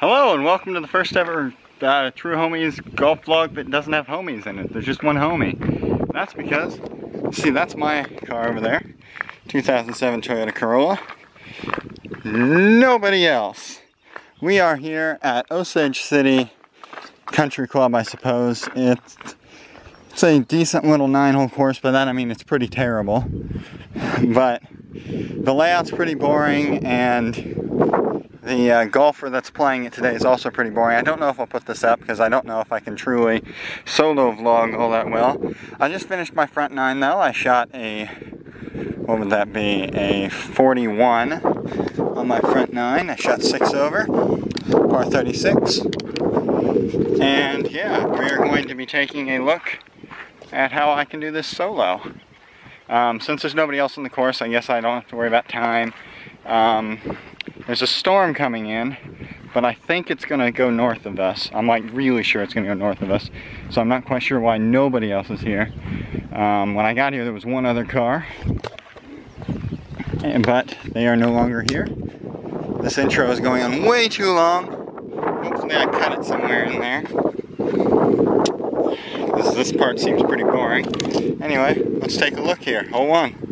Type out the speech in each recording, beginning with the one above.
Hello and welcome to the first ever uh, True Homies golf vlog that doesn't have homies in it. There's just one homie. That's because, see that's my car over there. 2007 Toyota Corolla. Nobody else. We are here at Osage City Country Club, I suppose. It's, it's a decent little nine-hole course, but that I mean it's pretty terrible. But the layout's pretty boring and the uh, golfer that's playing it today is also pretty boring. I don't know if I'll put this up because I don't know if I can truly solo vlog all that well. I just finished my front nine though. I shot a, what would that be, a 41 on my front nine. I shot six over, par 36. And yeah, we're going to be taking a look at how I can do this solo. Um, since there's nobody else on the course, I guess I don't have to worry about time. Um, there's a storm coming in, but I think it's gonna go north of us. I'm like really sure it's gonna go north of us. So I'm not quite sure why nobody else is here. Um, when I got here, there was one other car, but they are no longer here. This intro is going on way too long. Hopefully I cut it somewhere in there. This, this part seems pretty boring. Anyway, let's take a look here. Hold on.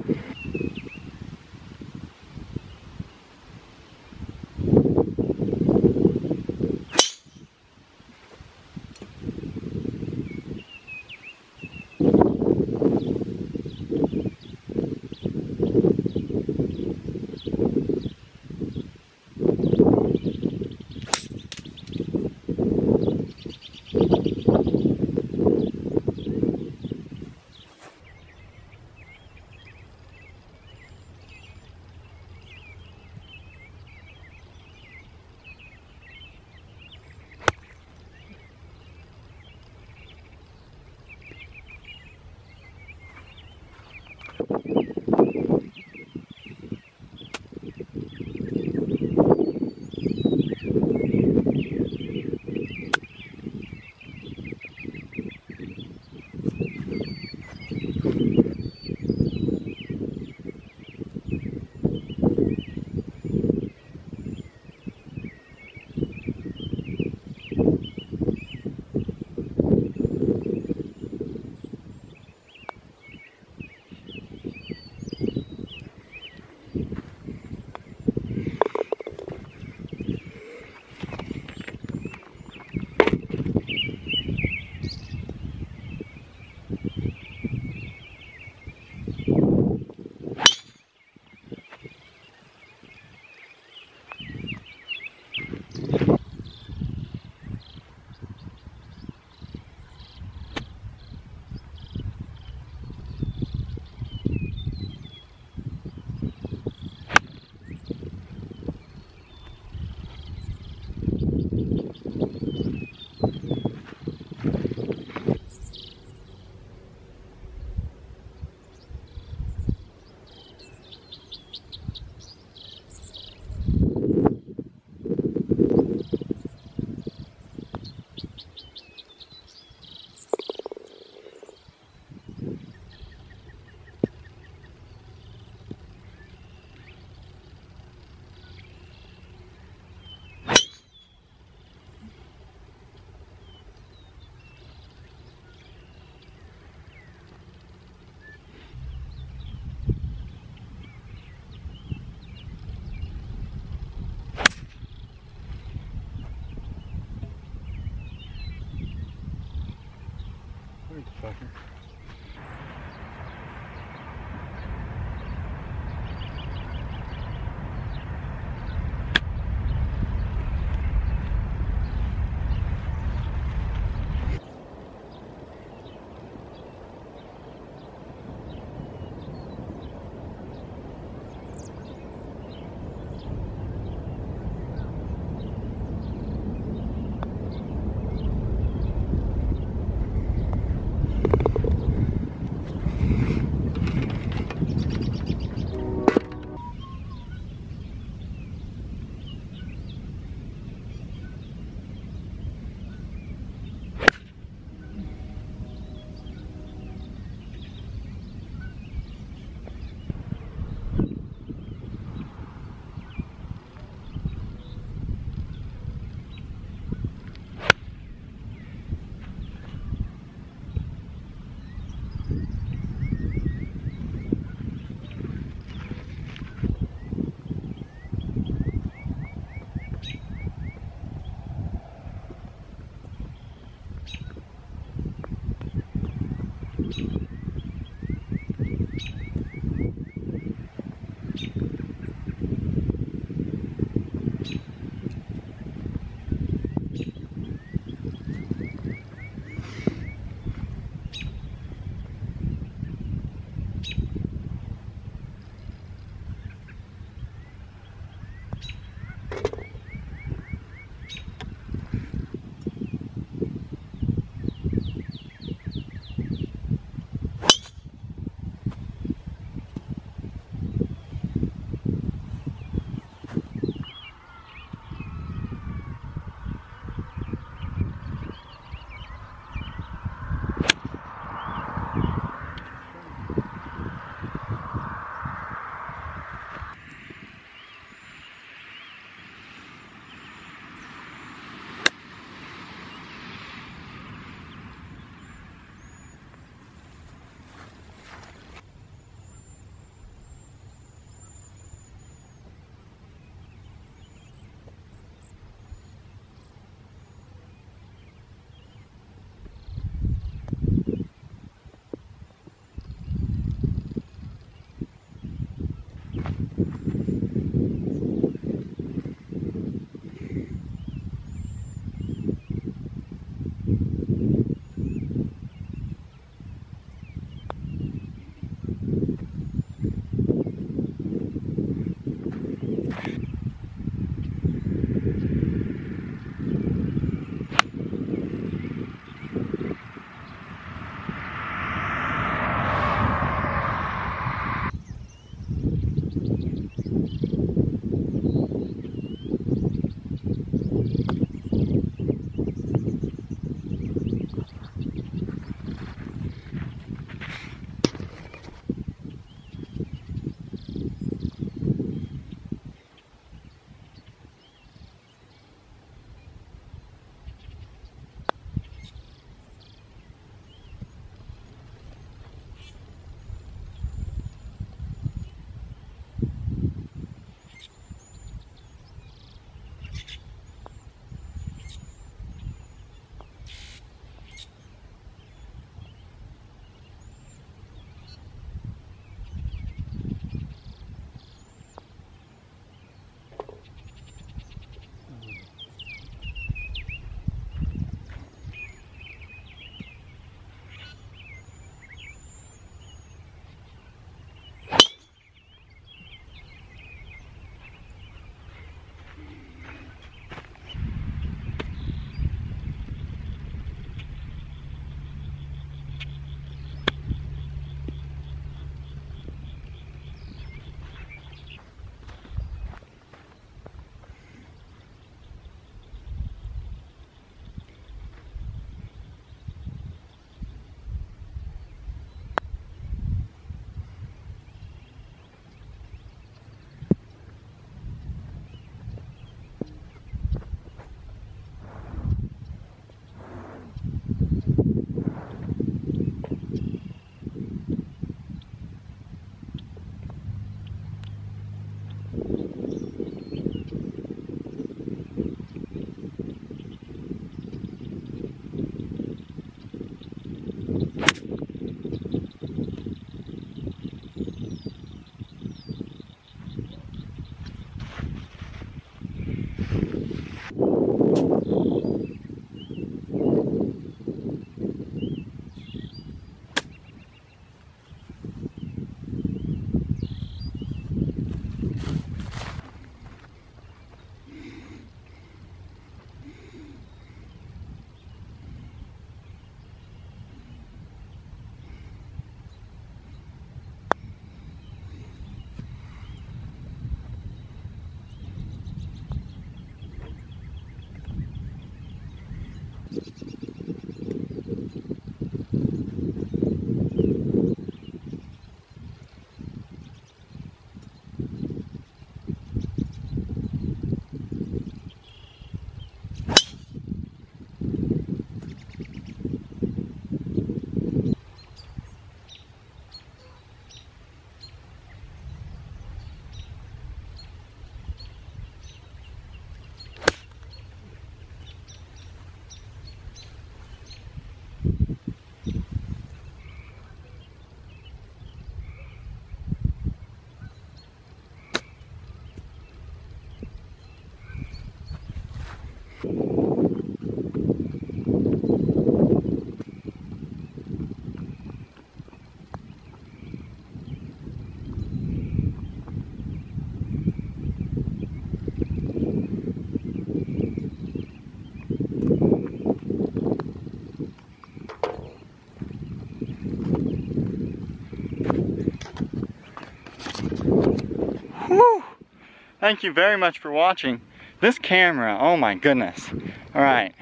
Thank you very much for watching. This camera, oh my goodness. All right,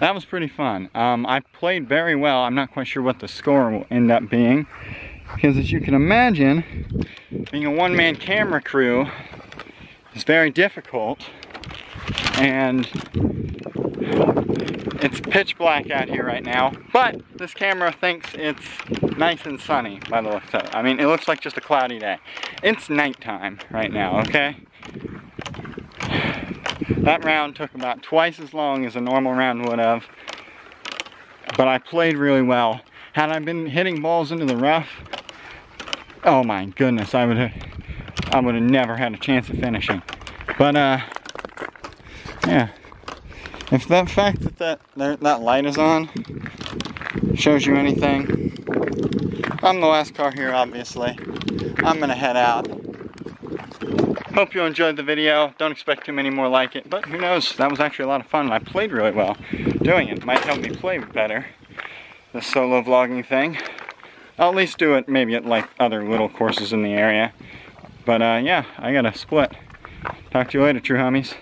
that was pretty fun. Um, I played very well. I'm not quite sure what the score will end up being. Because as you can imagine, being a one-man camera crew is very difficult. And it's pitch black out here right now, but this camera thinks it's nice and sunny by the looks of it. I mean, it looks like just a cloudy day. It's nighttime right now, okay? That round took about twice as long as a normal round would have, but I played really well. Had I been hitting balls into the rough, oh my goodness, I would have, I would have never had a chance of finishing. But uh, yeah. If that fact that that, that, light is on shows you anything, I'm the last car here, obviously. I'm gonna head out. Hope you enjoyed the video. Don't expect too many more like it, but who knows? That was actually a lot of fun. I played really well doing it. Might help me play better, the solo vlogging thing. I'll at least do it maybe at like other little courses in the area. But uh, yeah, I gotta split. Talk to you later, true homies.